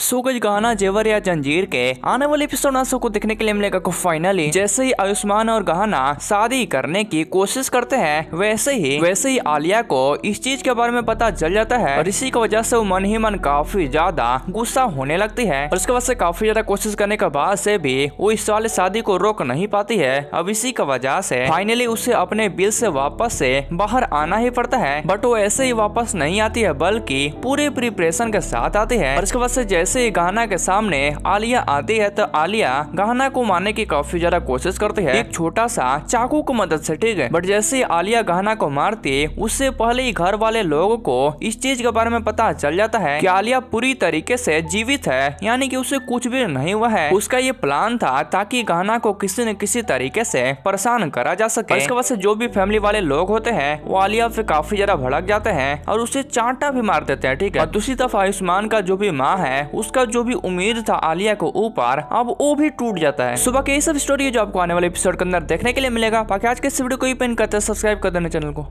सूगज गाना, जेवर या जंजीर के आने वाले एपिसोड को देखने के लिए मिलेगा को फाइनली जैसे ही आयुष्मान और गहना शादी करने की कोशिश करते हैं, वैसे ही वैसे ही आलिया को इस चीज़ के बारे में पता चल जाता है और इसी की वजह से वो मन ही मन काफ़ी ज़्यादा गुस्सा होने लगती है और उसके बाद से काफ़ी ज़्यादा कोशिश करने के बाद से भी वो इस वाले शादी को रोक नहीं पाती है। अब इसी की वजह से फाइनली उसे अपने बिल से वापस से बाहर आना ही पड़ता है। बट वो ऐसे ही वापस नहीं आती है, बल्कि पूरे प्रिपरेशन के साथ आती है और उसके बाद से जैसे जैसे गहना के सामने आलिया आती है तो आलिया गहना को मारने की काफ़ी ज़्यादा कोशिश करती है। एक छोटा सा चाकू को मदद से, ठीक है? बट जैसे आलिया गहना को मारती, उससे पहले ही घर वाले लोगों को इस चीज़ के बारे में पता चल जाता है कि आलिया पूरी तरीके से जीवित है, यानी कि उसे कुछ भी नहीं हुआ है। उसका ये प्लान था ताकि गहना को किसी न किसी तरीके से परेशान करा जा सके। इसके बाद से जो भी फैमिली वाले लोग होते हैं, वो आलिया पे काफ़ी ज़्यादा भड़क जाते हैं और उसे चांटा भी मार देते हैं, ठीक है? दूसरी तरफ़ आयुष्मान का जो भी माँ है उसका जो भी उम्मीद था आलिया को ऊपर, अब वो भी टूट जाता है। सुबह के ये सब स्टोरी जो आपको आने वाले एपिसोड के अंदर देखने के लिए मिलेगा। बाकी आज के इस वीडियो को ही पेन करते सब्सक्राइब कर देना चैनल को।